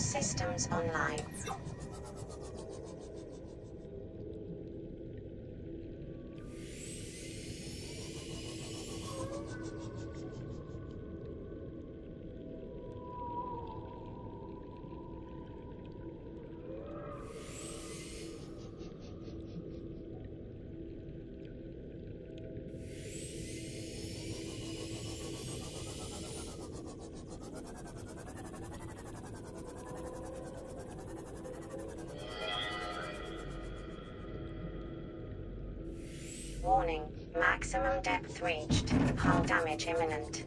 Systems online. Warning, maximum depth reached. Hull damage imminent.